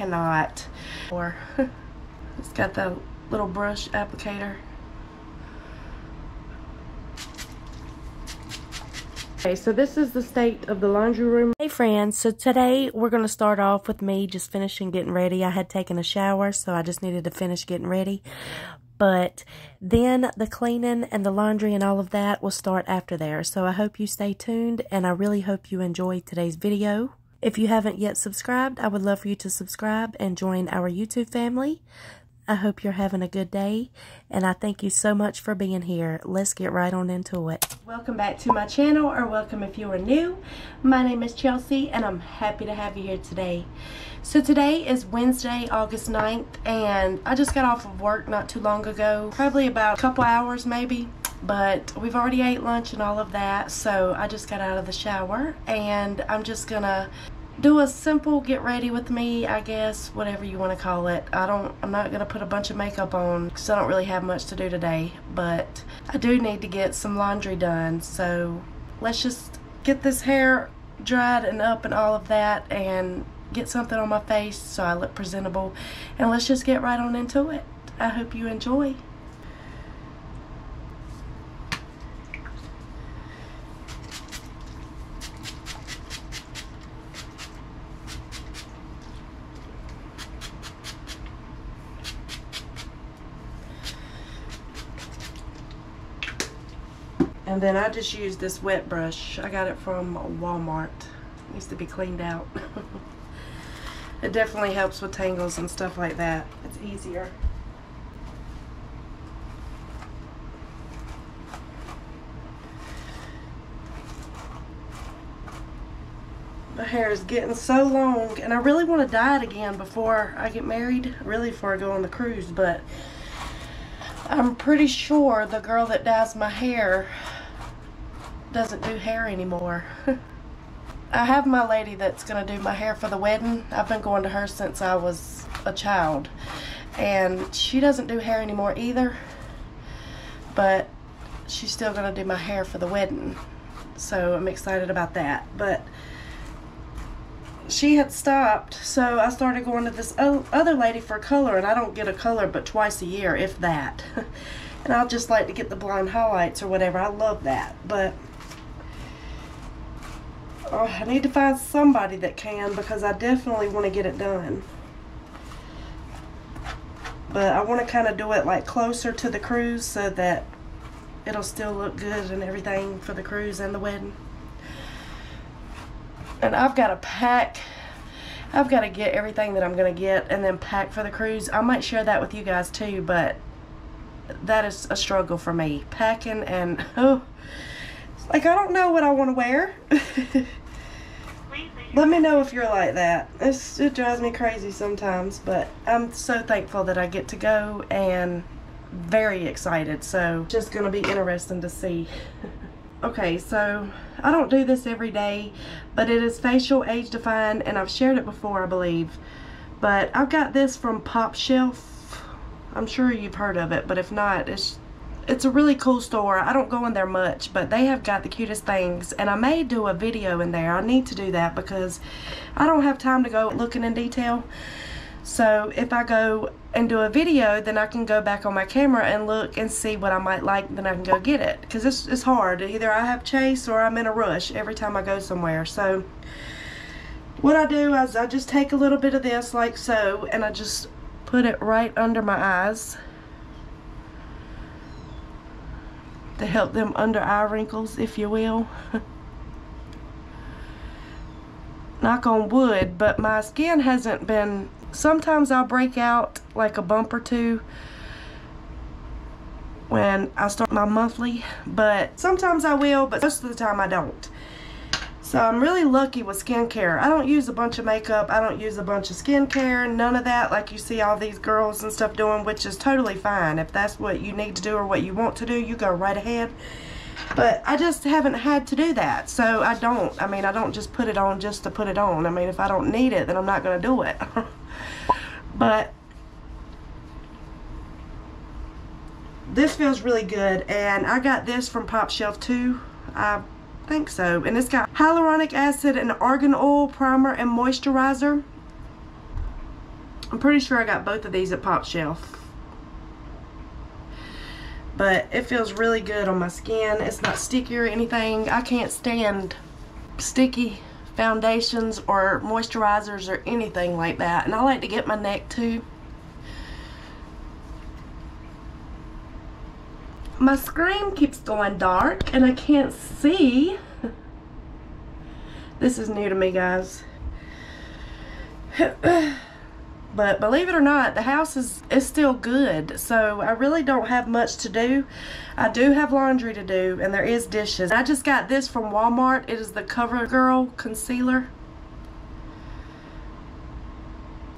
cannot. Or it's got the little brush applicator. Okay, so this is the state of the laundry room. Hey friends, so today we're going to start off with me just finishing getting ready. I had taken a shower, so I just needed to finish getting ready. But then the cleaning and the laundry and all of that will start after there. So I hope you stay tuned and I really hope you enjoy today's video. If you haven't yet subscribed, I would love for you to subscribe and join our YouTube family. I hope you're having a good day, and I thank you so much for being here. Let's get right on into it. Welcome back to my channel, or welcome if you are new. My name is Chelcy, and I'm happy to have you here today. So today is Wednesday, August 9th, and I just got off of work not too long ago, probably about a couple hours maybe but we've already ate lunch and all of that so I just got out of the shower and I'm just gonna do a simple get ready with me I guess whatever you want to call it. I don't I'm not gonna put a bunch of makeup on because I don't really have much to do today but I do need to get some laundry done so let's just get this hair dried and up and all of that and get something on my face so I look presentable and let's just get right on into it. I hope you enjoy And then I just use this wet brush. I got it from Walmart. It needs to be cleaned out. it definitely helps with tangles and stuff like that. It's easier. My hair is getting so long and I really want to dye it again before I get married. Really before I go on the cruise but I'm pretty sure the girl that dyes my hair doesn't do hair anymore. I have my lady that's going to do my hair for the wedding. I've been going to her since I was a child. And she doesn't do hair anymore either. But she's still going to do my hair for the wedding. So I'm excited about that. But she had stopped. So I started going to this other lady for color. And I don't get a color but twice a year, if that. and I'll just like to get the blonde highlights or whatever. I love that. But Oh, I need to find somebody that can because I definitely want to get it done. But I want to kind of do it like closer to the cruise so that it'll still look good and everything for the cruise and the wedding. And I've got to pack. I've got to get everything that I'm going to get and then pack for the cruise. I might share that with you guys too, but that is a struggle for me. Packing and, oh, like I don't know what I want to wear. Let me know if you're like that. It's, it drives me crazy sometimes, but I'm so thankful that I get to go and very excited. So just going to be interesting to see. okay, so I don't do this every day, but it is facial age defined and I've shared it before, I believe. But I've got this from Pop Shelf. I'm sure you've heard of it, but if not, it's it's a really cool store. I don't go in there much, but they have got the cutest things. And I may do a video in there. I need to do that because I don't have time to go looking in detail. So if I go and do a video, then I can go back on my camera and look and see what I might like, then I can go get it. Because it's, it's hard. Either I have chase or I'm in a rush every time I go somewhere. So what I do is I just take a little bit of this like so, and I just put it right under my eyes. To help them under eye wrinkles, if you will. Knock on wood, but my skin hasn't been, sometimes I'll break out like a bump or two when I start my monthly, but sometimes I will, but most of the time I don't. So I'm really lucky with skincare. I don't use a bunch of makeup. I don't use a bunch of skincare. None of that like you see all these girls and stuff doing, which is totally fine. If that's what you need to do or what you want to do, you go right ahead. But I just haven't had to do that. So I don't. I mean, I don't just put it on just to put it on. I mean, if I don't need it, then I'm not going to do it. but this feels really good. And I got this from Pop Shelf too. I think so. And it's got hyaluronic acid and argan oil primer and moisturizer. I'm pretty sure I got both of these at Pop Shelf. But it feels really good on my skin. It's not sticky or anything. I can't stand sticky foundations or moisturizers or anything like that. And I like to get my neck too. My screen keeps going dark and I can't see. This is new to me, guys. but believe it or not, the house is, is still good. So I really don't have much to do. I do have laundry to do and there is dishes. I just got this from Walmart. It is the CoverGirl Concealer.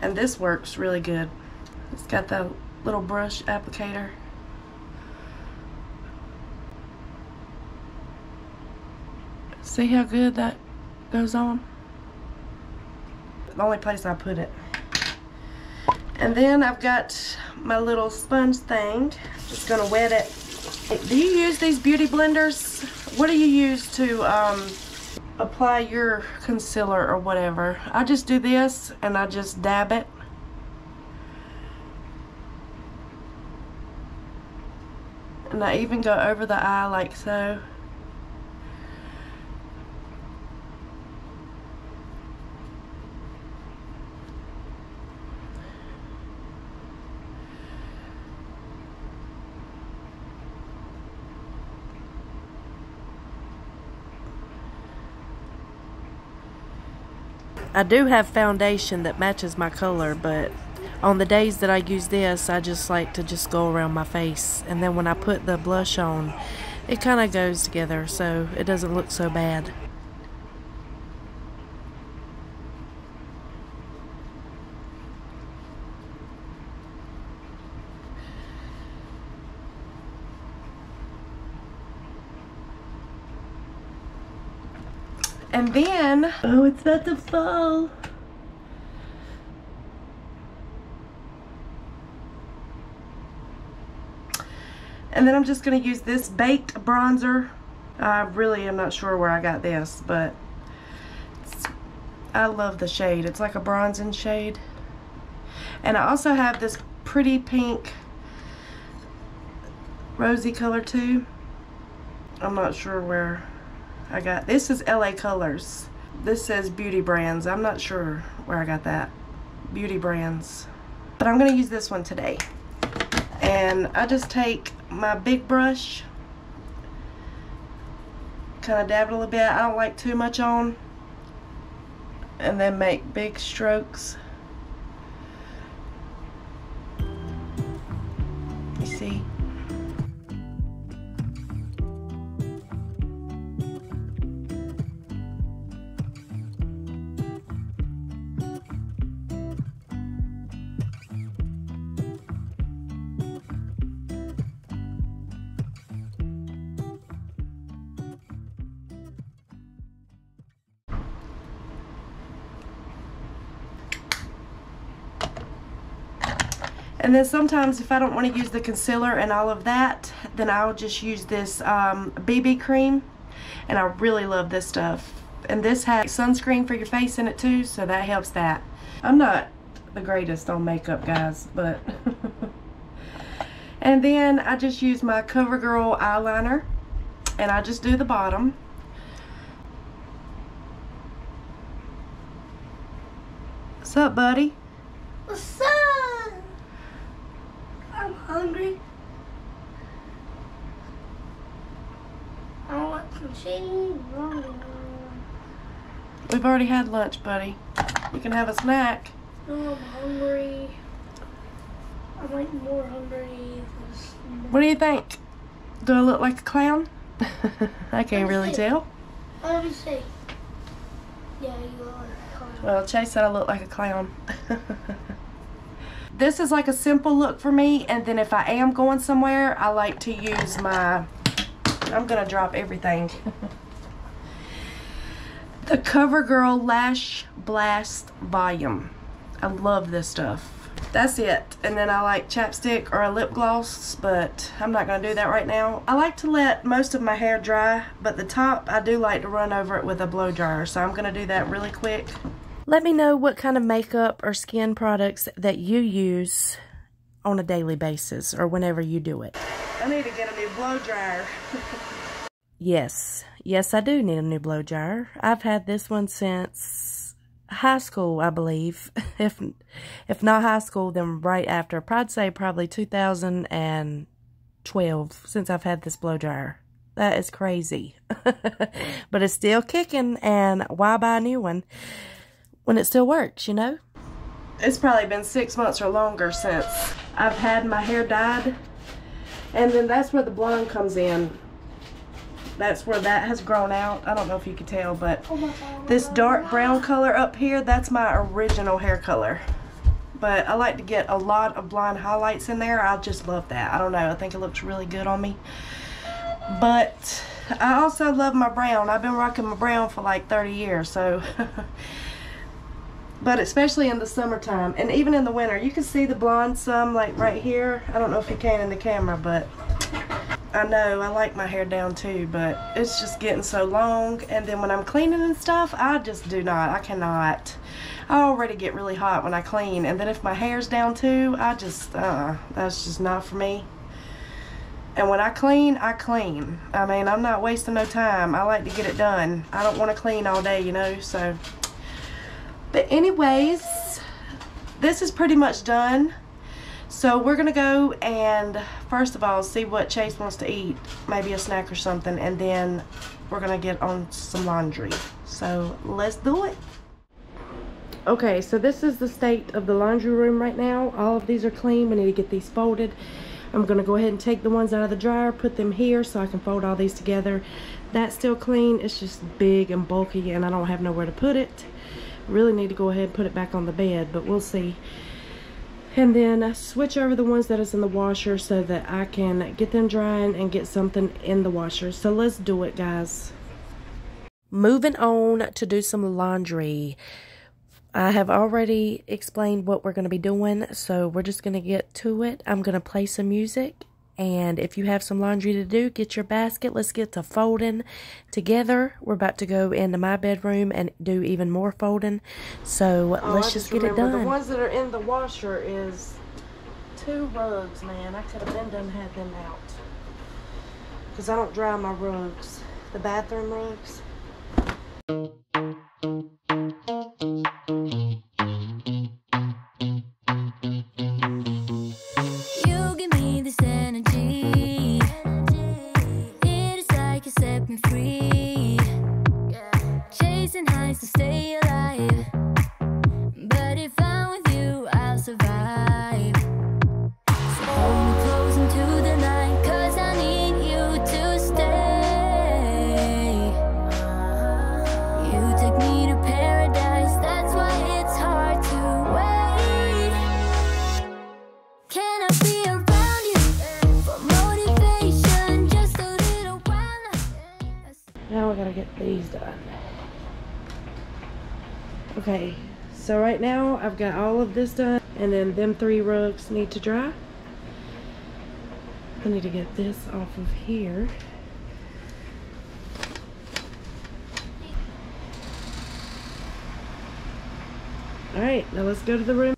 And this works really good. It's got the little brush applicator. See how good that goes on? The only place I put it. And then I've got my little sponge thing. Just gonna wet it. Do you use these beauty blenders? What do you use to um, apply your concealer or whatever? I just do this and I just dab it. And I even go over the eye like so. I do have foundation that matches my color, but on the days that I use this, I just like to just go around my face. And then when I put the blush on, it kind of goes together, so it doesn't look so bad. And then, oh, it's about to fall. And then I'm just going to use this baked bronzer. I really am not sure where I got this, but I love the shade. It's like a bronzing shade. And I also have this pretty pink rosy color too. I'm not sure where I got, this is LA Colors. This says Beauty Brands. I'm not sure where I got that. Beauty Brands. But I'm going to use this one today. And I just take my big brush, kind of dab it a little bit. I don't like too much on. And then make big strokes. And then sometimes if I don't want to use the concealer and all of that, then I'll just use this um, BB cream. And I really love this stuff. And this has sunscreen for your face in it too, so that helps that. I'm not the greatest on makeup, guys, but... and then I just use my CoverGirl eyeliner. And I just do the bottom. What's up, buddy? What's up? hungry. I want some cheese. We've already had lunch, buddy. You can have a snack. No, I'm hungry. I'm like more hungry. What do you think? Do I look like a clown? I can't really see. tell. Let me see. Yeah, you are a clown. Well, Chase said I look like a clown. this is like a simple look for me and then if I am going somewhere I like to use my I'm gonna drop everything. The CoverGirl Lash Blast Volume. I love this stuff. That's it. And then I like chapstick or a lip gloss but I'm not gonna do that right now. I like to let most of my hair dry but the top I do like to run over it with a blow dryer so I'm gonna do that really quick. Let me know what kind of makeup or skin products that you use on a daily basis or whenever you do it. I need to get a new blow dryer. yes, yes, I do need a new blow dryer. I've had this one since high school, I believe. if if not high school, then right after. I'd say probably 2012 since I've had this blow dryer. That is crazy. but it's still kicking, and why buy a new one? when it still works, you know? It's probably been six months or longer since I've had my hair dyed. And then that's where the blonde comes in. That's where that has grown out. I don't know if you can tell, but oh, this dark brown color up here, that's my original hair color. But I like to get a lot of blonde highlights in there. I just love that. I don't know. I think it looks really good on me. But I also love my brown. I've been rocking my brown for like 30 years, so but especially in the summertime and even in the winter you can see the blonde some like right here I don't know if you can in the camera but I know I like my hair down too but it's just getting so long and then when I'm cleaning and stuff I just do not I cannot I already get really hot when I clean and then if my hair's down too I just uh that's just not for me and when I clean, I clean. I mean, I'm not wasting no time. I like to get it done. I don't want to clean all day, you know, so but anyways, this is pretty much done. So we're going to go and first of all see what Chase wants to eat. Maybe a snack or something. And then we're going to get on some laundry. So let's do it. Okay, so this is the state of the laundry room right now. All of these are clean. We need to get these folded. I'm going to go ahead and take the ones out of the dryer, put them here so I can fold all these together. That's still clean. It's just big and bulky and I don't have nowhere to put it really need to go ahead and put it back on the bed but we'll see. And then switch over the ones that is in the washer so that I can get them drying and get something in the washer. So let's do it guys. Moving on to do some laundry. I have already explained what we're going to be doing so we're just going to get to it. I'm going to play some music and if you have some laundry to do, get your basket. Let's get to folding together. We're about to go into my bedroom and do even more folding. So oh, let's just, just get it done. The ones that are in the washer is two rugs, man. I could have been done had them out. Because I don't dry my rugs. The bathroom rugs. Okay, I've got all of this done and then them three rugs need to dry. I need to get this off of here. All right, now let's go to the room.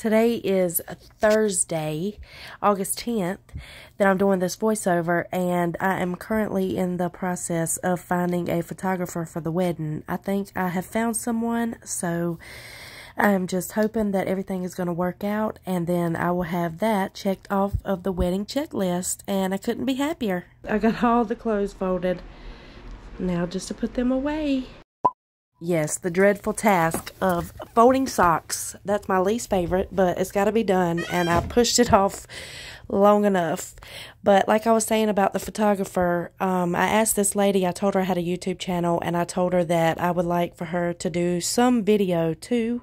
Today is Thursday, August 10th, that I'm doing this voiceover, and I am currently in the process of finding a photographer for the wedding. I think I have found someone, so I'm just hoping that everything is going to work out, and then I will have that checked off of the wedding checklist, and I couldn't be happier. I got all the clothes folded. Now just to put them away. Yes, the dreadful task of folding socks. That's my least favorite, but it's got to be done, and I pushed it off long enough. But like I was saying about the photographer, um, I asked this lady, I told her I had a YouTube channel, and I told her that I would like for her to do some video too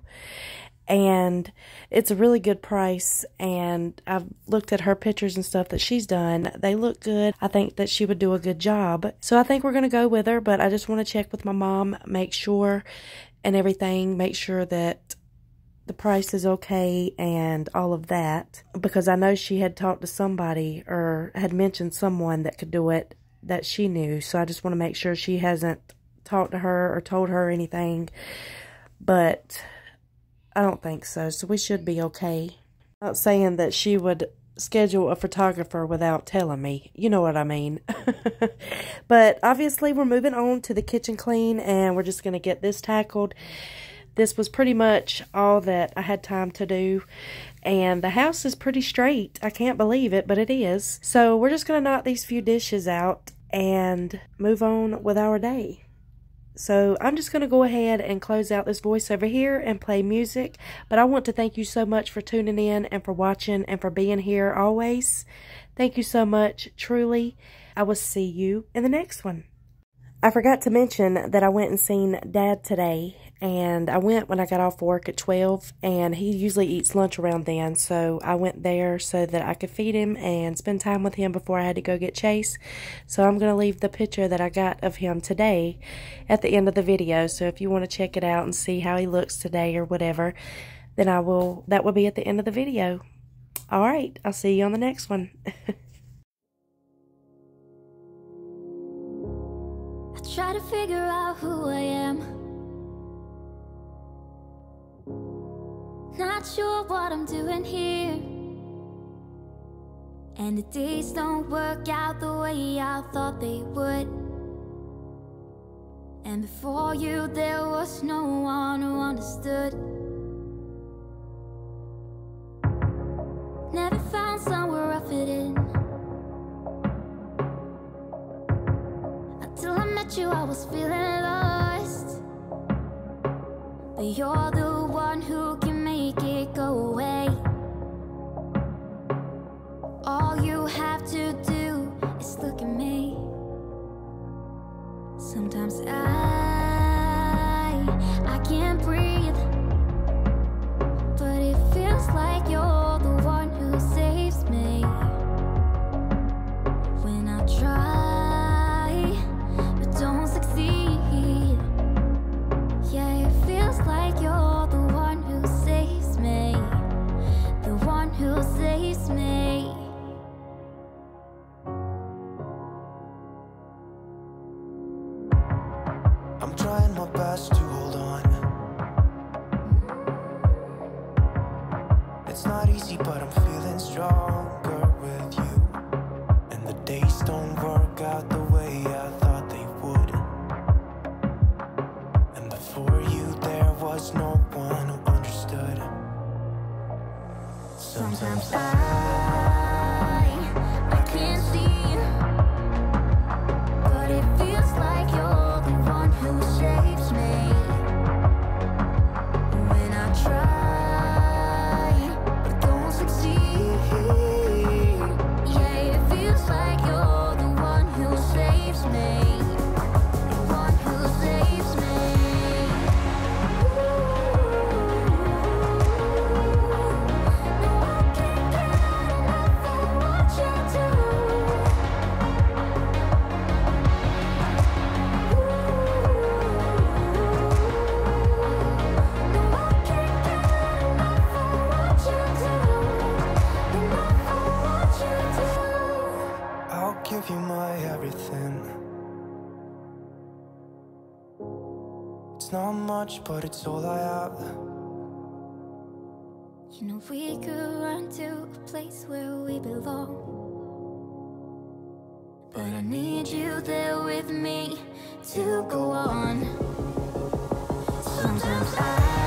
and it's a really good price and I've looked at her pictures and stuff that she's done. They look good. I think that she would do a good job. So I think we're going to go with her, but I just want to check with my mom, make sure and everything, make sure that the price is okay and all of that because I know she had talked to somebody or had mentioned someone that could do it that she knew. So I just want to make sure she hasn't talked to her or told her anything. But I don't think so, so we should be okay. Not saying that she would schedule a photographer without telling me. You know what I mean. but obviously we're moving on to the kitchen clean and we're just going to get this tackled. This was pretty much all that I had time to do. And the house is pretty straight. I can't believe it, but it is. So we're just going to knock these few dishes out and move on with our day. So I'm just going to go ahead and close out this voiceover here and play music. But I want to thank you so much for tuning in and for watching and for being here always. Thank you so much, truly. I will see you in the next one. I forgot to mention that I went and seen Dad today and I went when I got off work at 12 and he usually eats lunch around then. So I went there so that I could feed him and spend time with him before I had to go get Chase. So I'm going to leave the picture that I got of him today at the end of the video. So if you want to check it out and see how he looks today or whatever then I will that will be at the end of the video. Alright I'll see you on the next one. I try to figure out who I am Not sure what I'm doing here. And the days don't work out the way I thought they would. And before you there was no one who understood. Never found somewhere I fit in. Until I met you I was feeling lost. But you're the Sometimes I, I can't see but it's all I have. You know we could run to a place where we belong. But I need you there with me to go on. Sometimes I,